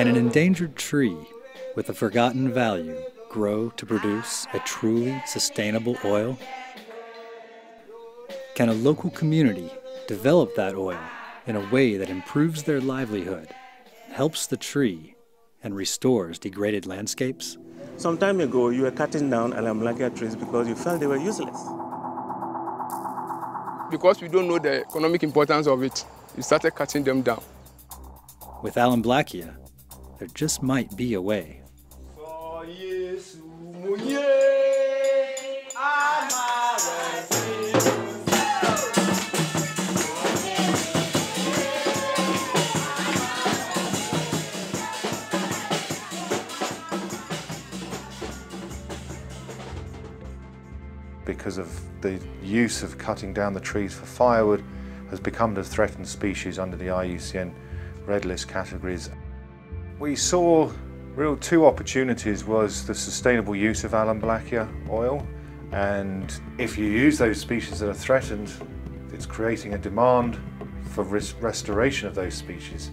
Can an endangered tree with a forgotten value grow to produce a truly sustainable oil? Can a local community develop that oil in a way that improves their livelihood, helps the tree, and restores degraded landscapes? Some time ago, you were cutting down Allanblackia trees because you felt they were useless. Because we don't know the economic importance of it, we started cutting them down. With Allanblackia, there just might be a way. because of the use of cutting down the trees for firewood has become the threatened species under the IUCN Red List categories. We saw real two opportunities was the sustainable use of Allanblackia oil and if you use those species that are threatened it's creating a demand for res restoration of those species.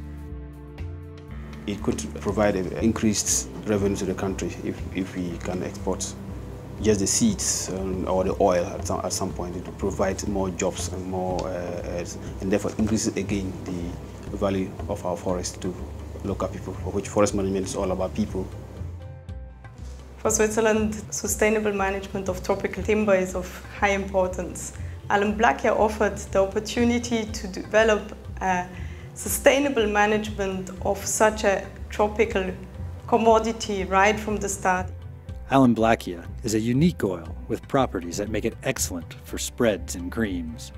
It could provide increased revenue to the country if, if we can export just the seeds or the oil at some, at some point. It will provide more jobs and more, uh, uh, and therefore increases again the value of our forest to local people, for which forest management is all about people. For Switzerland, sustainable management of tropical timber is of high importance. Allanblackia offered the opportunity to develop a sustainable management of such a tropical commodity right from the start. Allanblackia is a unique oil with properties that make it excellent for spreads and creams.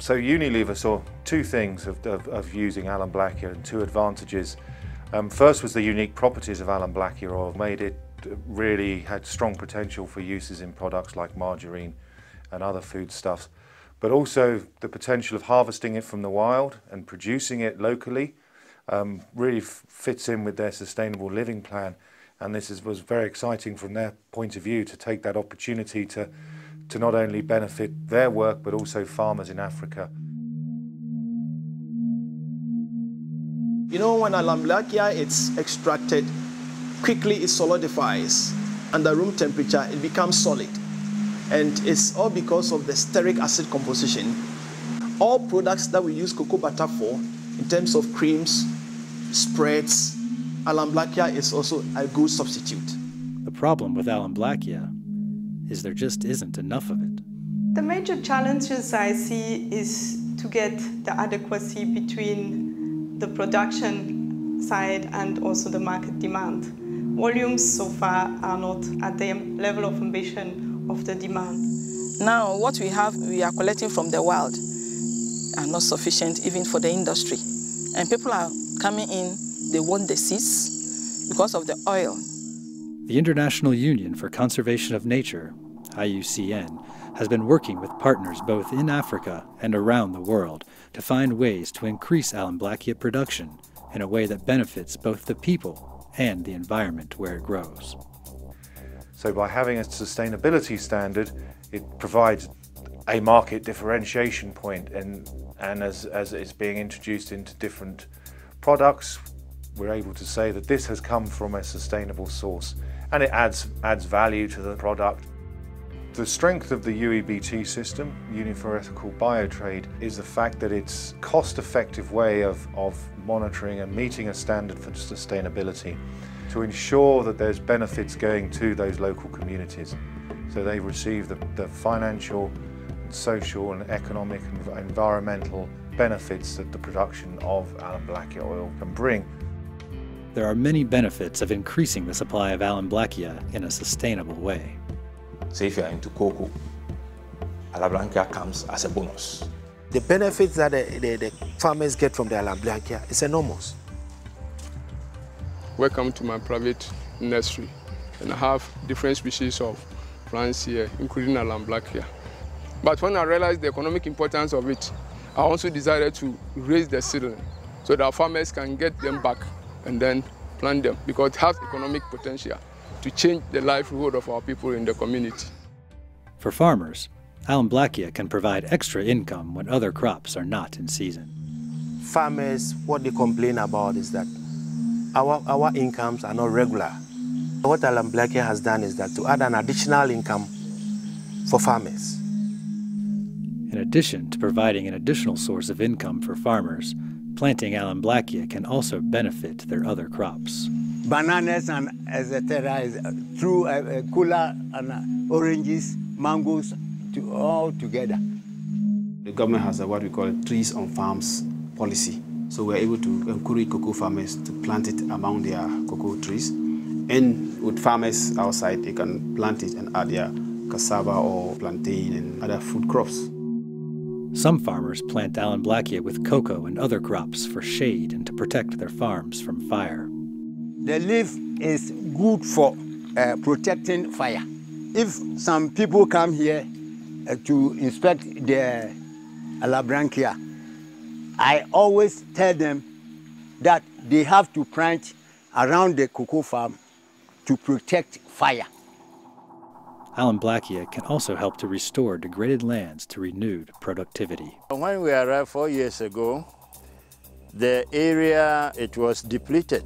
So Unilever saw two things of, of, of using Allanblackia and two advantages. Um, first was the unique properties of Allanblackia oil made it really had strong potential for uses in products like margarine and other foodstuffs, but also the potential of harvesting it from the wild and producing it locally um, really fits in with their sustainable living plan and this is, was very exciting from their point of view to take that opportunity to, to not only benefit their work but also farmers in Africa. You know, when Allanblackia it's extracted, quickly it solidifies. Under room temperature, it becomes solid. And it's all because of the stearic acid composition. All products that we use cocoa butter for, in terms of creams, spreads, Allanblackia is also a good substitute. The problem with Allanblackia is there just isn't enough of it. The major challenges I see is to get the adequacy between the production side and also the market demand. Volumes so far are not at the level of ambition of the demand. Now, what we have, we are collecting from the wild are not sufficient even for the industry. And people are coming in they want the seeds because of the oil. The International Union for Conservation of Nature, IUCN, has been working with partners both in Africa and around the world to find ways to increase Allanblackia production in a way that benefits both the people and the environment where it grows. So by having a sustainability standard, it provides a market differentiation point and, and as, as it's being introduced into different products, we're able to say that this has come from a sustainable source and it adds, adds value to the product. The strength of the UEBT system, Union for Ethical Biotrade, is the fact that it's cost-effective way of, of monitoring and meeting a standard for sustainability to ensure that there's benefits going to those local communities. So they receive the, the financial, social and economic and environmental benefits that the production of Allanblackia oil can bring. There are many benefits of increasing the supply of Allanblackia in a sustainable way. Say if you are into cocoa, Allanblackia comes as a bonus. The benefits that the, the, the farmers get from the Allanblackia is enormous. Welcome to my private nursery and I have different species of plants here, including Allanblackia. But when I realized the economic importance of it, I also decided to raise the seedling so that farmers can get them back and then plant them because it has economic potential to change the livelihood of our people in the community. For farmers, Allanblackia can provide extra income when other crops are not in season. Farmers, what they complain about is that our, our incomes are not regular. What Allanblackia has done is that to add an additional income for farmers. In addition to providing an additional source of income for farmers, planting Allanblackia can also benefit their other crops. Bananas and etc. through uh, cola and uh, oranges, mangoes, to, all together. The government has a, what we call a trees on farms policy. So we're able to encourage cocoa farmers to plant it among their cocoa trees. And with farmers outside, they can plant it and add their cassava or plantain and other food crops. Some farmers plant Allanblackia with cocoa and other crops for shade and to protect their farms from fire. The leaf is good for uh, protecting fire. If some people come here uh, to inspect the Allanblackia, I always tell them that they have to plant around the cocoa farm to protect fire. Allanblackia can also help to restore degraded lands to renewed productivity. When we arrived four years ago, the area, it was depleted.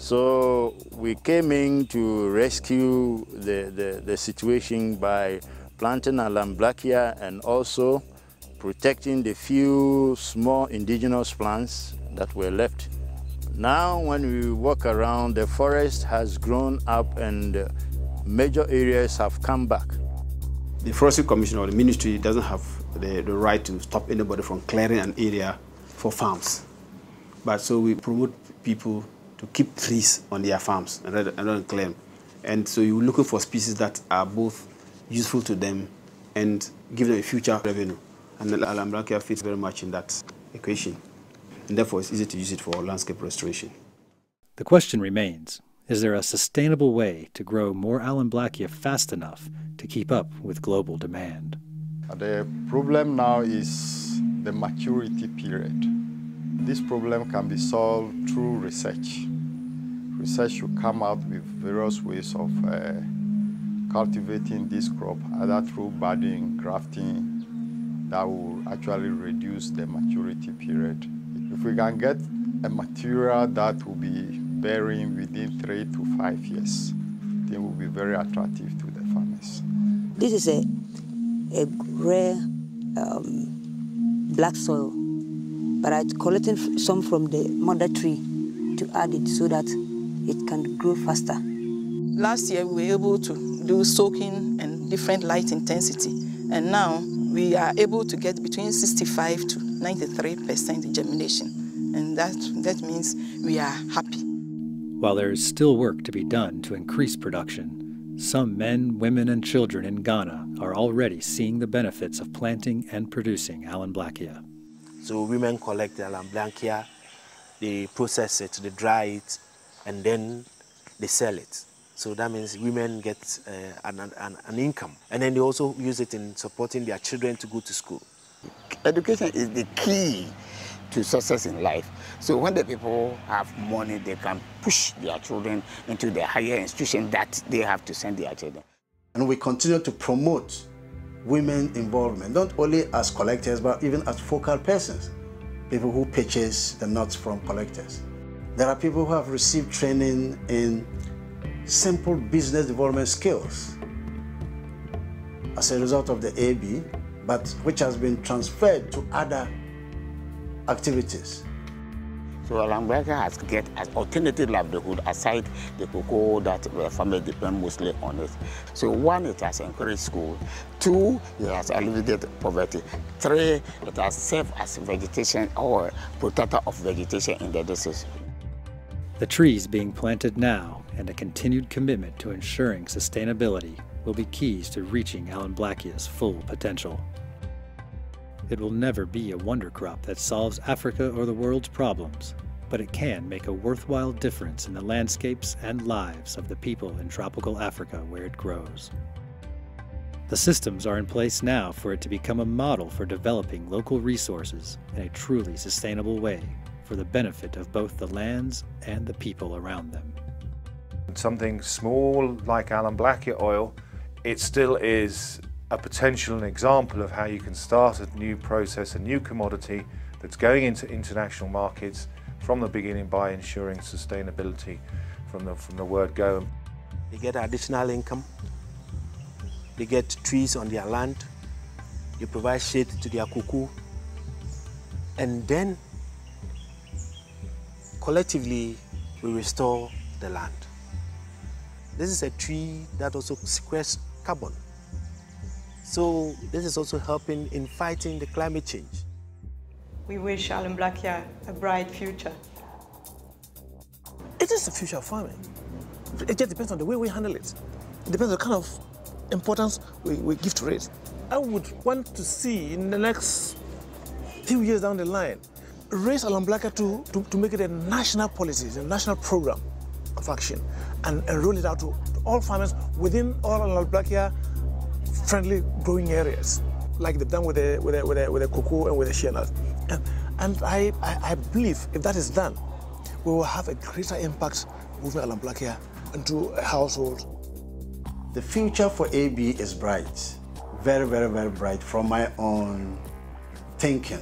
So we came in to rescue the, the, the situation by planting Allanblackia and also protecting the few small indigenous plants that were left. Now when we walk around, the forest has grown up and major areas have come back. The Forestry Commission or the ministry doesn't have the, the right to stop anybody from clearing an area for farms. But so we promote people to keep trees on their farms and rather than clear them. And so you're looking for species that are both useful to them and give them a future revenue. And the Allanblackia fits very much in that equation. And therefore, it's easy to use it for landscape restoration. The question remains, is there a sustainable way to grow more Alum fast enough to keep up with global demand? Uh, the problem now is the maturity period. This problem can be solved through research. Research should come out with various ways of uh, cultivating this crop, either through budding, grafting, that will actually reduce the maturity period. If we can get a material that will be bearing within three to five years, they will be very attractive to the farmers. This is a, a rare um, black soil, but I'm collecting some from the mother tree to add it so that it can grow faster. Last year we were able to do soaking and different light intensity, and now we are able to get between 65 to 93% germination, and that, that means we are happy. While there is still work to be done to increase production, some men, women, and children in Ghana are already seeing the benefits of planting and producing Allanblackia. So women collect the Allanblackia, they process it, they dry it, and then they sell it. So that means women get uh, an, an, an income. And then they also use it in supporting their children to go to school. Education is the key to success in life. So when the people have money, they can push their children into the higher institution that they have to send their children. And we continue to promote women involvement, not only as collectors, but even as focal persons, people who purchase the nuts from collectors. There are people who have received training in simple business development skills as a result of the AB, but which has been transferred to other activities. So Allanblackia has get an alternative livelihood aside the cocoa that the family depend mostly on it. So one, it has encouraged school. Two, it has alleviated poverty. Three, it has served as vegetation or protector of vegetation in the district. The trees being planted now and a continued commitment to ensuring sustainability will be keys to reaching Allanblackia's full potential. It will never be a wonder crop that solves Africa or the world's problems, but it can make a worthwhile difference in the landscapes and lives of the people in tropical Africa where it grows. The systems are in place now for it to become a model for developing local resources in a truly sustainable way for the benefit of both the lands and the people around them. Something small like Allanblackia oil, it still is a potential and example of how you can start a new process, a new commodity that's going into international markets from the beginning by ensuring sustainability from the, from the word go. They get additional income, they get trees on their land, they provide shade to their cuckoo, and then collectively we restore the land. This is a tree that also sequesters carbon. So this is also helping in fighting the climate change. We wish Allanblackia a bright future. It is the future of farming. It just depends on the way we handle it. It depends on the kind of importance we, we give to it. I would want to see in the next few years down the line, raise Allanblackia to, to, to make it a national policy, a national program of action, and, and roll it out to all farmers within all Allanblackia friendly growing areas, like they've done with the, with the, with the, with the cocoa and with the shea. And, and I, I, I, believe if that is done, we will have a greater impact moving Allanblackia into a household. The future for AB is bright. Very, very, very bright from my own thinking.